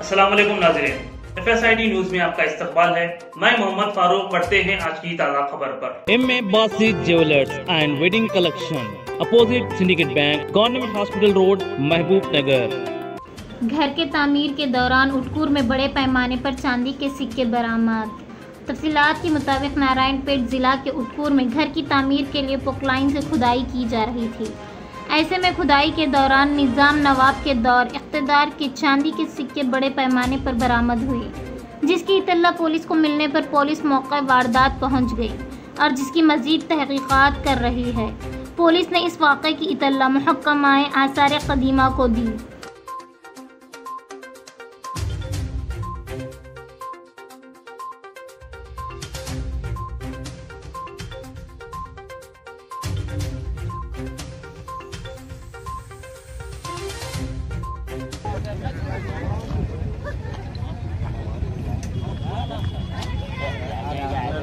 अस्सलाम वालेकुम नाजरीन। F S I D news में आपका इस्तकबाल है। मैं मोहम्मद फारूक पढ़ते हैं आज की ताज़ा खबर पर। M A Basit jewellers and wedding collection opposite syndicate bank government hospital road Mahbub Nagar घर के तामीर के दौरान उटकूर में बड़े पैमाने पर चांदी के सिक्के बरामद। तफसीलात के मुताबिक नारायणपेट ज़िला के उटकूर में घर की तामीर के लिए पोकलाइन से खुदाई की जा रही थी। ऐसे में खुदाई के दौरान निज़ाम नवाब के दौर, इकतदार के चांदी के सिक्के बड़े पैमाने पर बरामद हुए, जिसकी इतला पुलिस को मिलने पर पुलिस मौके वारदात पहुँच गई और जिसकी मजीद तहकीक़ात कर रही है। पुलिस ने इस वाक़े की इतला महकमाए आसार कदीमा को दी।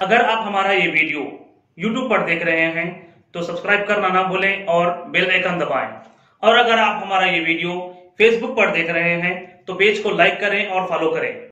अगर आप हमारा ये वीडियो YouTube पर देख रहे हैं तो सब्सक्राइब करना ना भूलें और बेल आइकन दबाएँ। और अगर आप हमारा ये वीडियो Facebook पर देख रहे हैं तो पेज को लाइक करें और फॉलो करें।